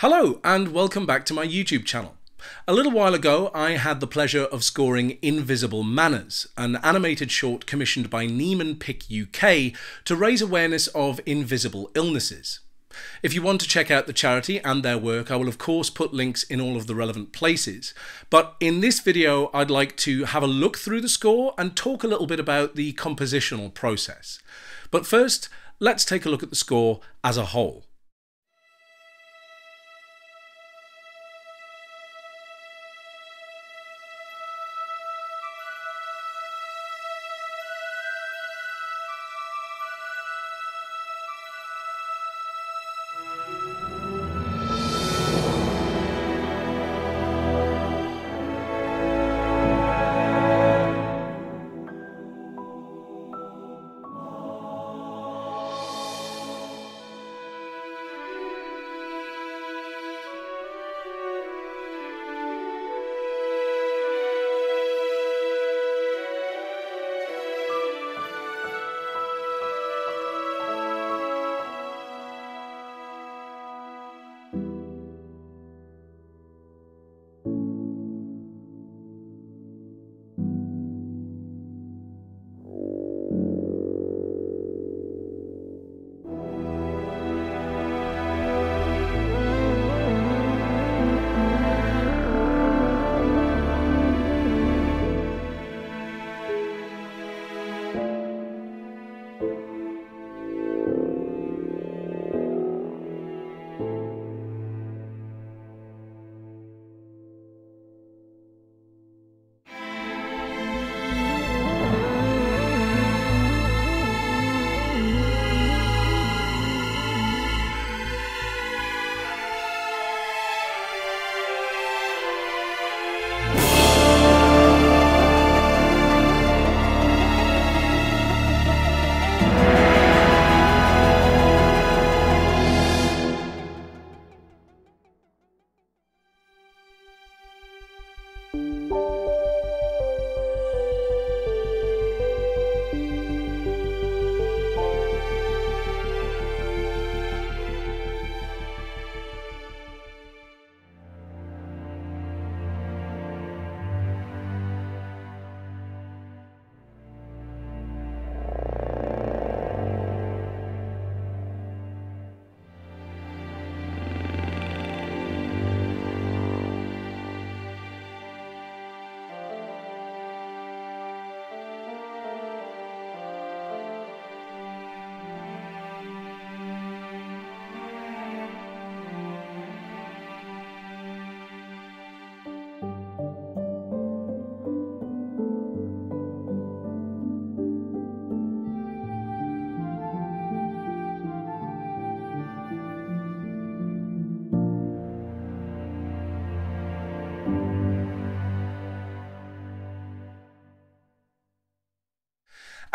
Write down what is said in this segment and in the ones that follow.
Hello, and welcome back to my YouTube channel. A little while ago, I had the pleasure of scoring Invisible Manners, an animated short commissioned by Niemann-Pick UK to raise awareness of invisible illnesses. If you want to check out the charity and their work, I will of course put links in all of the relevant places. But in this video, I'd like to have a look through the score and talk a little bit about the compositional process. But first, let's take a look at the score as a whole.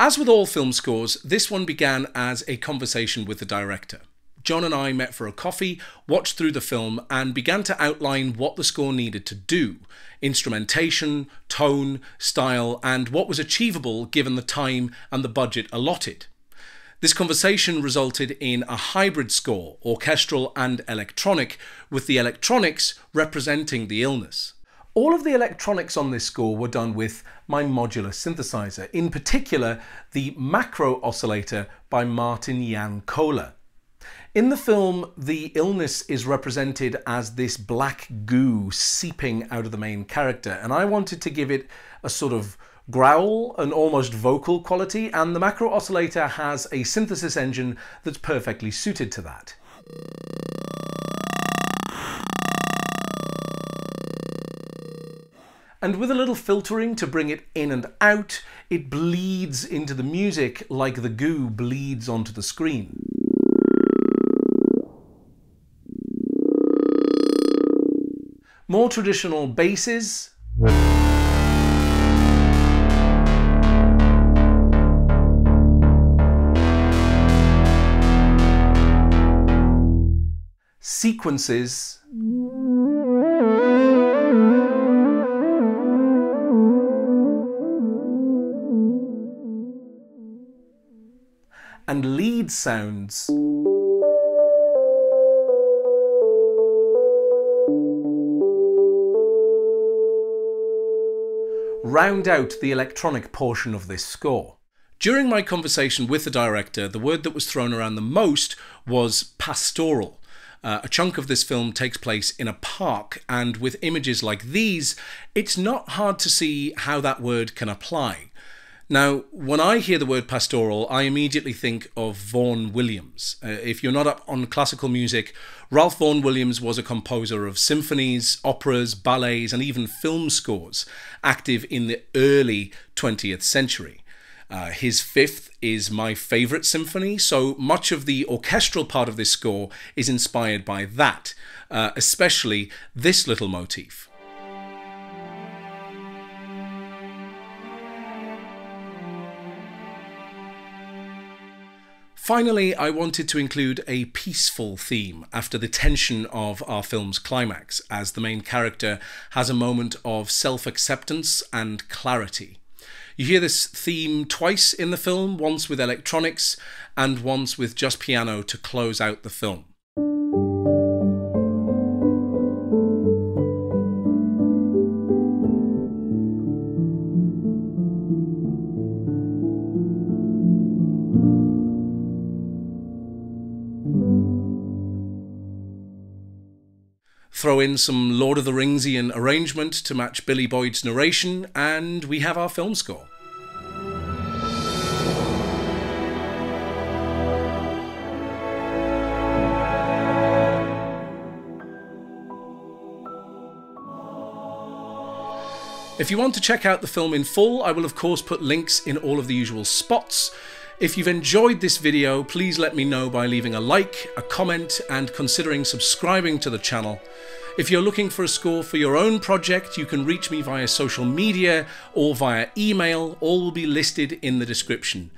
As with all film scores, this one began as a conversation with the director. John and I met for a coffee, watched through the film, and began to outline what the score needed to do instrumentation, tone, style, and what was achievable given the time and the budget allotted. This conversation resulted in a hybrid score, orchestral and electronic, with the electronics representing the illness. All of the electronics on this score were done with my modular synthesizer, in particular the macro oscillator by Martin Jan Kohler. In the film, the illness is represented as this black goo seeping out of the main character, and I wanted to give it a sort of growl, an almost vocal quality, and the macro oscillator has a synthesis engine that's perfectly suited to that. And with a little filtering to bring it in and out, it bleeds into the music like the goo bleeds onto the screen. More traditional basses. Sequences. and lead sounds. round out the electronic portion of this score. During my conversation with the director, the word that was thrown around the most was pastoral. Uh, a chunk of this film takes place in a park, and with images like these, it's not hard to see how that word can apply. Now, when I hear the word pastoral, I immediately think of Vaughan Williams. Uh, if you're not up on classical music, Ralph Vaughan Williams was a composer of symphonies, operas, ballets, and even film scores, active in the early 20th century. Uh, his fifth is my favourite symphony, so much of the orchestral part of this score is inspired by that, uh, especially this little motif. Finally, I wanted to include a peaceful theme after the tension of our film's climax, as the main character has a moment of self acceptance and clarity. You hear this theme twice in the film, once with electronics and once with just piano to close out the film. Throw in some Lord of the Ringsian arrangement to match Billy Boyd's narration, and we have our film score. If you want to check out the film in full, I will of course put links in all of the usual spots. If you've enjoyed this video, please let me know by leaving a like, a comment, and considering subscribing to the channel. If you're looking for a score for your own project, you can reach me via social media or via email. All will be listed in the description.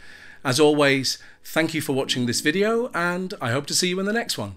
As always, thank you for watching this video, and I hope to see you in the next one.